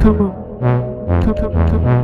Come on.